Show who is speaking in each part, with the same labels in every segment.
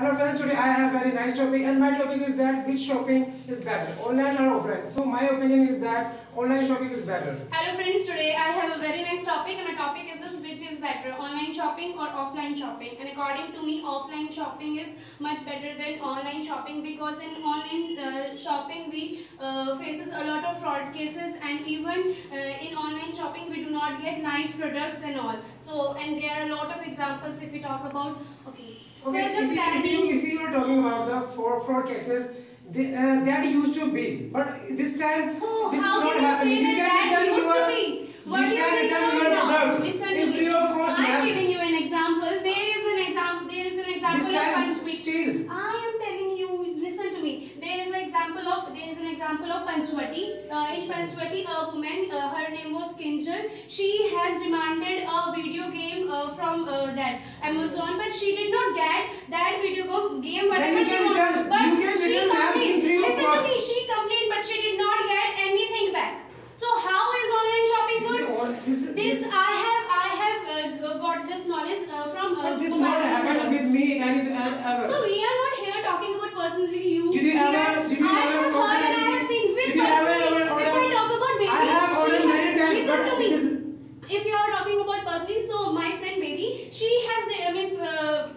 Speaker 1: Hello friends, today I have a very nice topic and my topic is that which shopping is better, online or offline. So my opinion is that online shopping is better.
Speaker 2: Hello friends, today I have a very nice topic and the topic is this which is better online shopping or offline shopping? And according to me offline shopping is much better than online shopping because in online uh, shopping we uh, faces a lot of fraud cases and even uh, in online shopping we do not get nice products and all. So and there are a lot of examples if we talk about okay.
Speaker 1: Okay,
Speaker 2: so
Speaker 1: if,
Speaker 2: just
Speaker 1: if, if you are talking about the fraud, fraud cases, they, uh, that used to be, but this time
Speaker 2: Oh,
Speaker 1: this
Speaker 2: how
Speaker 1: is not
Speaker 2: can you
Speaker 1: happening. can return your-
Speaker 2: be? What
Speaker 1: you
Speaker 2: do you
Speaker 1: can return
Speaker 2: about
Speaker 1: your product
Speaker 2: Listen
Speaker 1: in free of cost,
Speaker 2: I'm giving you an example. There is an example. There is an example
Speaker 1: This
Speaker 2: of
Speaker 1: time
Speaker 2: Panchwati.
Speaker 1: still.
Speaker 2: I am telling you. Listen to me. There is an example of there is an example of Panchwati. Uh, in Panchwati, a woman, uh, her name was Kinjal. She has demanded a video game uh, from uh, that Amazon, but she did not get that video game. Whatever
Speaker 1: you
Speaker 2: she wanted. But
Speaker 1: you can
Speaker 2: she She complained, but she did not get anything back. So how is online shopping good?
Speaker 1: all- this
Speaker 2: This
Speaker 1: this-
Speaker 2: I have I have uh, got this knowledge uh, from uh,
Speaker 1: But this not happened with me and it uh, ever.
Speaker 2: So we are not here talking about personally you.
Speaker 1: Did you
Speaker 2: We
Speaker 1: ever- did you
Speaker 2: I
Speaker 1: ever
Speaker 2: have heard and I have seen with
Speaker 1: Did you ever-
Speaker 2: personally.
Speaker 1: ever
Speaker 2: If I talk about baby,
Speaker 1: I have ordered many times,
Speaker 2: listen
Speaker 1: but
Speaker 2: to me.
Speaker 1: it is
Speaker 2: If you are talking about personally, so my friend baby, she has uh, means uh,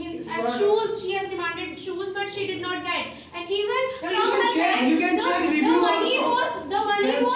Speaker 2: means uh, shoes. She has demanded shoes, but she did not get. And even from
Speaker 1: you can
Speaker 2: her
Speaker 1: check- you can
Speaker 2: the,
Speaker 1: check
Speaker 2: the money
Speaker 1: also.
Speaker 2: was the money was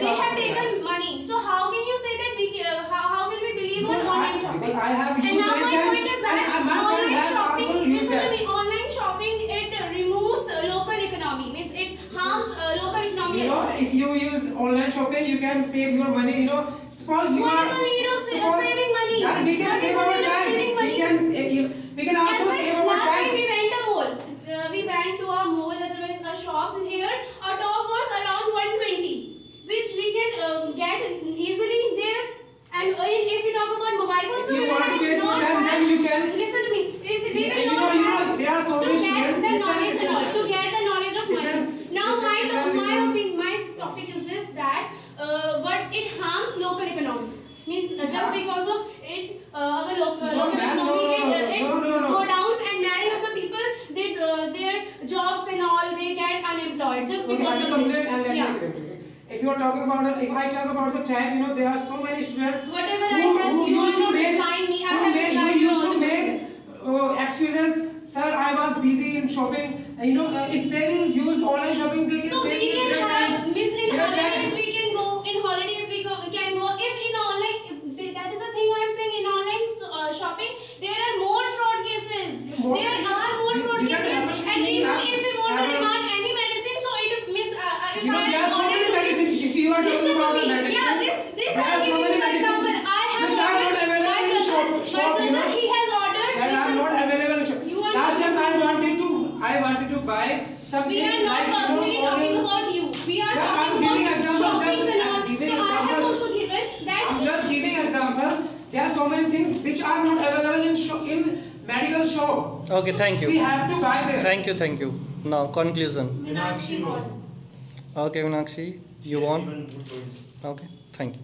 Speaker 2: they have taken
Speaker 1: yeah.
Speaker 2: money. So how can you say that we uh, how, how will we believe on
Speaker 1: Because I-
Speaker 2: online shopping?
Speaker 1: because I have
Speaker 2: and now my
Speaker 1: times
Speaker 2: point is that
Speaker 1: I-
Speaker 2: online shopping. Listen to me. Online shopping it removes uh, local economy. Means it harms uh, local economy.
Speaker 1: You know, if you use online shopping, you can save your money. You know, suppose you
Speaker 2: What
Speaker 1: are.
Speaker 2: is the need of saving money?
Speaker 1: Yeah, we can
Speaker 2: What is
Speaker 1: save
Speaker 2: the
Speaker 1: our
Speaker 2: need of
Speaker 1: time.
Speaker 2: saving
Speaker 1: We
Speaker 2: money?
Speaker 1: can save. We can also
Speaker 2: As
Speaker 1: save
Speaker 2: well,
Speaker 1: our
Speaker 2: last time
Speaker 1: time.
Speaker 2: we went a mall. Uh, we went to a mall, otherwise a shop here. Our top was around 120, which we can um, get easily there. And uh, if if you talk about mobile phones,
Speaker 1: If you
Speaker 2: we
Speaker 1: want to
Speaker 2: will
Speaker 1: waste your
Speaker 2: not
Speaker 1: time,
Speaker 2: have-
Speaker 1: then you can.
Speaker 2: Listen to me. If we
Speaker 1: Yeah,
Speaker 2: will
Speaker 1: you
Speaker 2: not
Speaker 1: know- you know,
Speaker 2: have
Speaker 1: there are so
Speaker 2: to
Speaker 1: many
Speaker 2: get
Speaker 1: students-
Speaker 2: the
Speaker 1: listen,
Speaker 2: knowledge
Speaker 1: listen,
Speaker 2: and all, to
Speaker 1: listen.
Speaker 2: get the knowledge of
Speaker 1: Listen,
Speaker 2: money. Now
Speaker 1: listen,
Speaker 2: my
Speaker 1: listen,
Speaker 2: my
Speaker 1: listen.
Speaker 2: opinion, my topic is this that uh, what it harms local economy. Means uh, just because of it, uh, our local,
Speaker 1: No,
Speaker 2: local
Speaker 1: ma'am, no,
Speaker 2: economy,
Speaker 1: no,
Speaker 2: it, uh, it
Speaker 1: no, no, no.
Speaker 2: go down and many of the people, they, uh, their jobs and all, they get unemployed just because of this. yeah.
Speaker 1: If you are talking about, if I talk about the time, you know, there are so many students
Speaker 2: Whatever
Speaker 1: who,
Speaker 2: I has,
Speaker 1: who
Speaker 2: you
Speaker 1: used to
Speaker 2: not
Speaker 1: make,
Speaker 2: replying me. I
Speaker 1: who
Speaker 2: have
Speaker 1: make,
Speaker 2: replied
Speaker 1: who used to make uh, excuses. Sir, I was busy in shopping. You know, uh, if they will use online shopping, they can
Speaker 2: So
Speaker 1: save
Speaker 2: we can have, miss in
Speaker 1: Their time.
Speaker 2: holidays we can go, in holidays we go, can go. If in online, if that is the thing I am saying, in online so- uh, shopping, there are more fraud cases.
Speaker 1: More-
Speaker 2: there are more
Speaker 1: not
Speaker 2: cases. And even if we want to demand any medicine, so it means, uh, uh, if
Speaker 1: You know,
Speaker 2: I
Speaker 1: there are so many medicine. If you are talking about the
Speaker 2: me.
Speaker 1: medicine,
Speaker 2: Yeah, this this
Speaker 1: there
Speaker 2: I
Speaker 1: are so many medicine.
Speaker 2: I have
Speaker 1: which are not available in
Speaker 2: brother-
Speaker 1: shop-
Speaker 2: My brother, he has ordered.
Speaker 1: that are
Speaker 2: listen,
Speaker 1: not available in shop. Last time I wanted to, I wanted to buy something
Speaker 2: We are not
Speaker 1: like, you know,
Speaker 2: personally talking about you. We are talking about
Speaker 1: example,
Speaker 2: shopping
Speaker 1: just-
Speaker 2: and
Speaker 1: I'm
Speaker 2: all.
Speaker 1: giving
Speaker 2: So I have
Speaker 1: example.
Speaker 2: also given that.
Speaker 1: I'm just giving example. There are so many things which are not available in shop, in medical shop.
Speaker 3: Okay, thank
Speaker 1: We
Speaker 3: you.
Speaker 1: have to buy them.
Speaker 3: Thank you, thank you. Now, conclusion.
Speaker 2: Meenakshi Mall.
Speaker 3: Okay, Meenakshi, you want?
Speaker 4: Even good points.
Speaker 3: Okay, thank you.